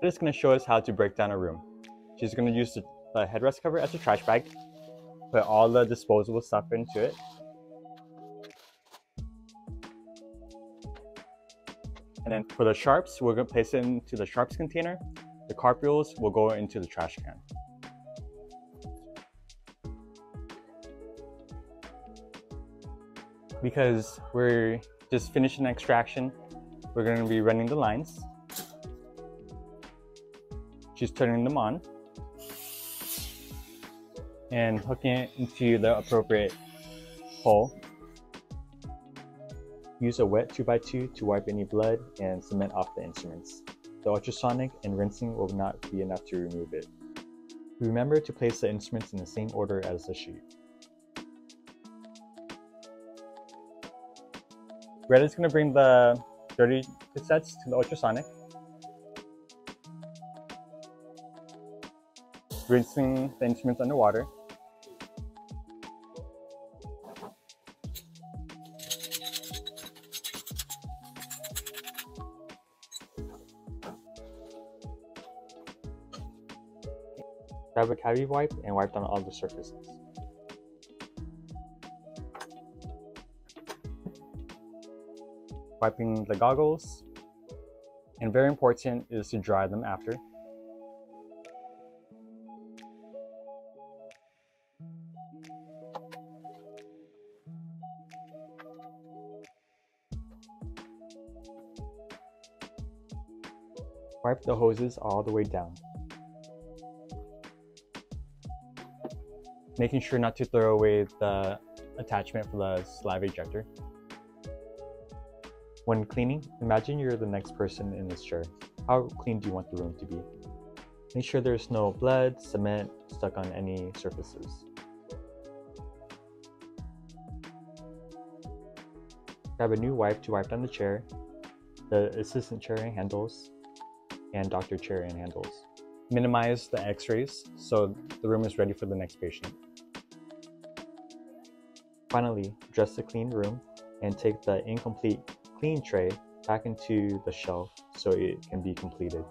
It's going to show us how to break down a room. She's going to use the, headrest cover as a trash bag, put all the disposable stuff into it. And then for the sharps, we're going to place it into the sharps container. The carpules will go into the trash can. Because we're just finishing extraction, we're going to be running the lines. She's turning them on and hooking it into the appropriate hole. Use a wet 2x2 to wipe any blood and cement off the instruments. The ultrasonic and rinsing will not be enough to remove it. Remember to place the instruments in the same order as the sheet. Red is going to bring the dirty cassettes to the ultrasonic. Rinsing the instruments underwater. Grab a cavity wipe and wipe down all the surfaces. Wiping the goggles, and very important is to dry them after. Wipe the hoses all the way down. making sure not to throw away the attachment for the saliva ejector. When cleaning, imagine you're the next person in this chair. How clean do you want the room to be? Make sure there's no blood, cement stuck on any surfaces. Grab a new wipe to wipe down the chair, the assistant chair and handles, and chair and handles. Minimize the x-rays so the room is ready for the next patient. Finally, dress the clean room and take the incomplete clean tray back into the shelf so it can be completed.